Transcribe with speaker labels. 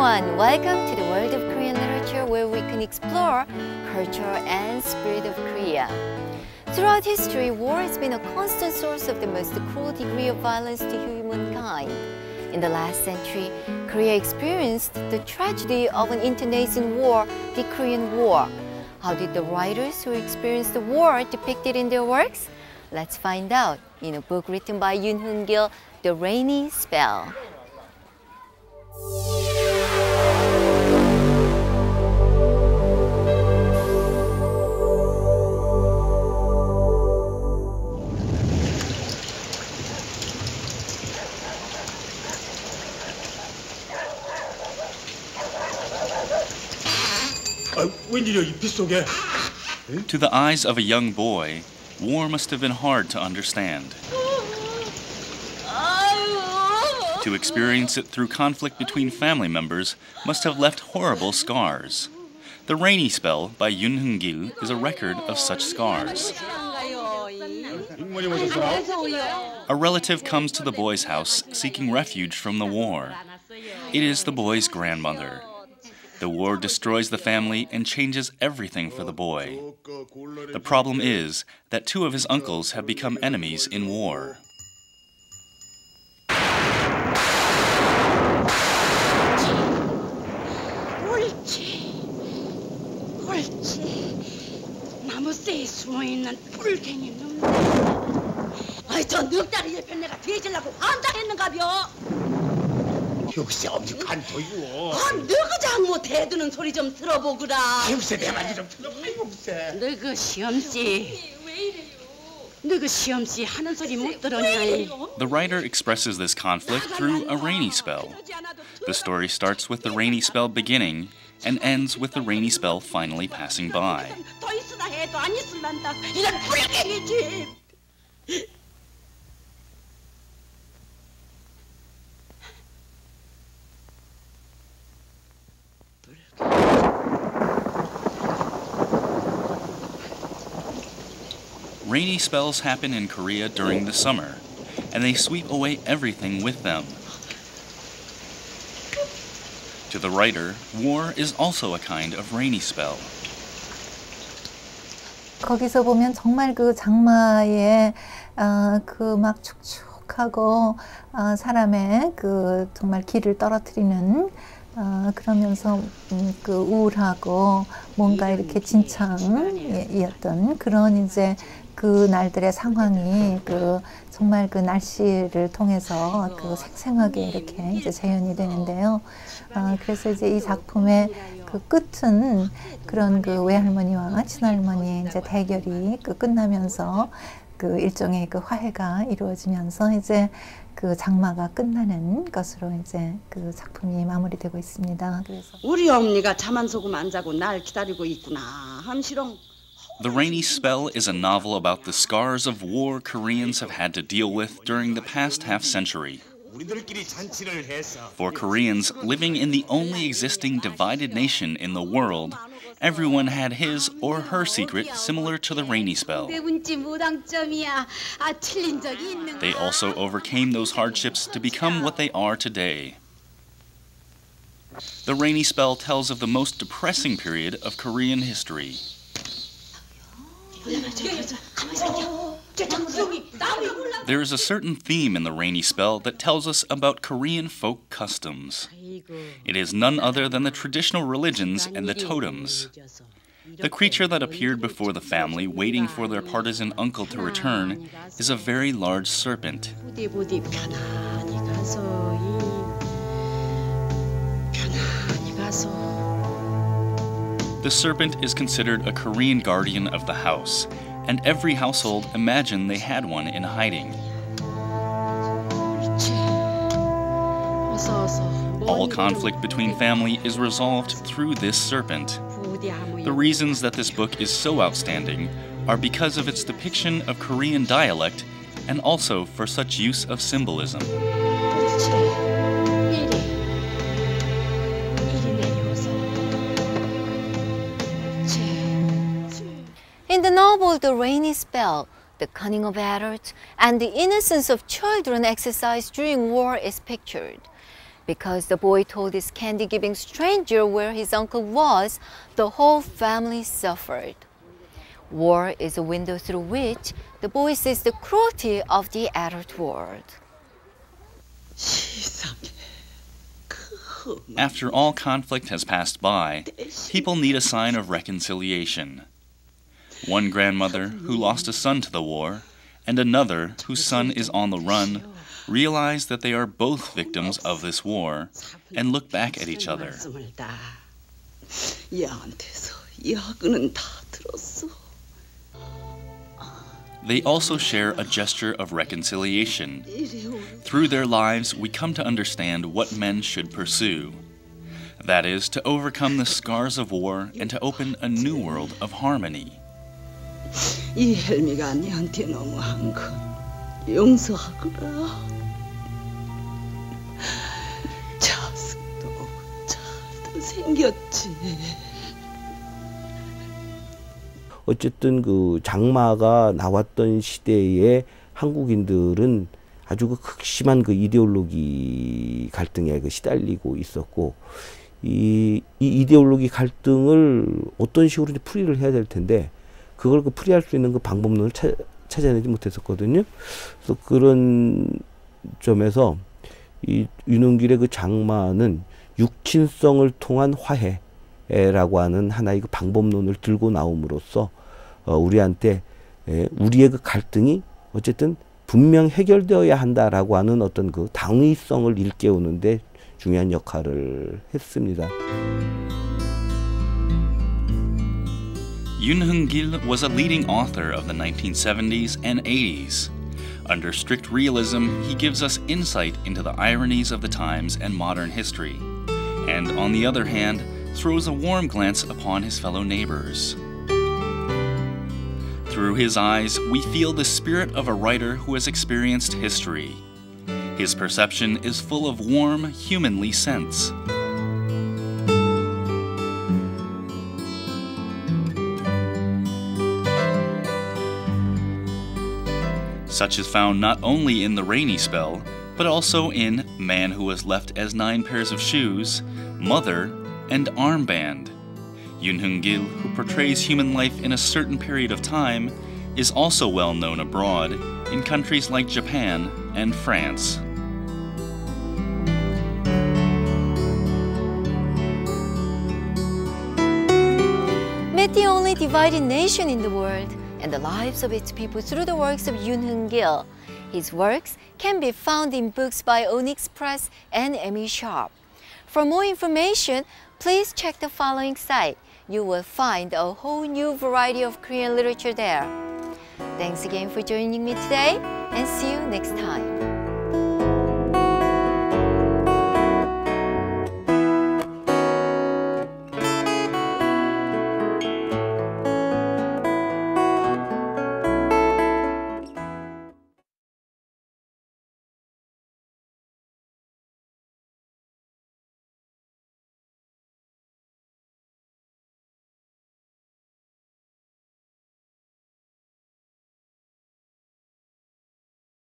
Speaker 1: everyone, welcome to the world of Korean literature where we can explore culture and spirit of Korea. Throughout history, war has been a constant source of the most cruel degree of violence to humankind. In the last century, Korea experienced the tragedy of an internecine war, the Korean War. How did the writers who experienced the war depict it in their works? Let's find out in a book written by Yoon Heung-gil, The Rainy Spell.
Speaker 2: To the eyes of a young boy, war must have been hard to understand. To experience it through conflict between family members must have left horrible scars. The Rainy Spell by Yun Hung Gil is a record of such scars. A relative comes to the boy's house seeking refuge from the war. It is the boy's grandmother. The war destroys the family and changes everything for the boy. The problem is that two of his uncles have become enemies in war.
Speaker 3: 옳지 옳지 나무새에 숨어있는 뿔갱이 놈들 아이 저 늑다리 옆에 내가 뒤질라고 환장했는가벼
Speaker 4: 역시 엄지 간토요.
Speaker 3: 아 너그 장모 대드는 소리 좀 들어보거라
Speaker 4: 역시 내 말도 좀 들어봐. 역시.
Speaker 3: 너그 시험씨 너그 시험씨 하는 소리 못 들었냐이
Speaker 2: The writer expresses this conflict through a rainy spell. The story starts with the rainy spell beginning and ends with the rainy spell finally passing by. Rainy spells happen in Korea during the summer, and they sweep away everything with them. To the writer, war is also a kind of rainy spell.
Speaker 5: 거기서 보면 정말 그 장마에 어, 그막 축축하고 어, 사람의 그 정말 길을 떨어뜨리는 어, 그러면서 음, 그 우울하고 뭔가 이렇게 진창이었던 그런 이제 그 날들의 상황이 그 정말 그 날씨를 통해서 그 생생하게 이렇게 이제 재현이 되는데요. 어, 그래서 이제 이 작품의 그 끝은 그런 그 외할머니와 친할머니의 이제 대결이 그 끝나면서 그 일종의 그 화해가 이루어지면서 이제 그 장마가 끝나는 것으로 이제 그 작품이 마무리되고 있습니다. 그래서
Speaker 3: 우리 어머니가 잠안 소금 안 자고 날 기다리고 있구나 함시롱
Speaker 2: The Rainy Spell is a novel about the scars of war Koreans have had to deal with during the past half century. For Koreans living in the only existing divided nation in the world, everyone had his or her secret similar to the rainy spell. They also overcame those hardships to become what they are today. The rainy spell tells of the most depressing period of Korean history. There is a certain theme in the rainy spell that tells us about Korean folk customs. It is none other than the traditional religions and the totems. The creature that appeared before the family waiting for their partisan uncle to return is a very large serpent. The serpent is considered a Korean guardian of the house, and every household imagined they had one in hiding. All conflict between family is resolved through this serpent. The reasons that this book is so outstanding are because of its depiction of Korean dialect and also for such use of symbolism.
Speaker 1: Ignoble the rainy spell, the cunning of adults, and the innocence of children exercised during war is pictured. Because the boy told his candy-giving stranger where his uncle was, the whole family suffered. War is a window through which the boy sees the cruelty of the adult world.
Speaker 2: After all conflict has passed by, people need a sign of reconciliation. One grandmother who lost a son to the war and another whose son is on the run realize that they are both victims of this war and look back at each other. They also share a gesture of reconciliation. Through their lives, we come to understand what men should pursue. That is, to overcome the scars of war and to open a new world of harmony.
Speaker 3: 이 헬미가 니한테 너무한 건 용서하거라. 자식도 잘도 생겼지.
Speaker 6: 어쨌든 그 장마가 나왔던 시대에 한국인들은 아주 그 극심한 그 이데올로기 갈등에 그 시달리고 있었고 이, 이 이데올로기 갈등을 어떤 식으로 풀이를 해야 될 텐데 그걸 그 풀이할 수 있는 그 방법론을 찾, 찾아내지 못했었거든요. 그래서 그런 점에서 이 윤은길의 그 장마는 육친성을 통한 화해라고 하는 하나의 그 방법론을 들고 나옴으로써 어, 우리한테 에, 우리의 그 갈등이 어쨌든 분명 해결되어야 한다라고 하는 어떤 그 당위성을 일깨우는데 중요한 역할을 했습니다.
Speaker 2: Yoon Hung Gil was a leading author of the 1970s and 80s. Under strict realism, he gives us insight into the ironies of the times and modern history, and on the other hand, throws a warm glance upon his fellow neighbors. Through his eyes, we feel the spirit of a writer who has experienced history. His perception is full of warm, humanly sense. Such is found not only in The Rainy Spell, but also in Man Who Was Left as Nine Pairs of Shoes, Mother, and Armband. Yoon Hung Gil, who portrays human life in a certain period of time, is also well known abroad in countries like Japan and France.
Speaker 1: Met the only divided nation in the world and the lives of its people through the works of Yoon Hung Gil. His works can be found in books by Onyx Press and M.E. Sharpe. For more information, please check the following site. You will find a whole new variety of Korean literature there. Thanks again for joining me today and see you next time.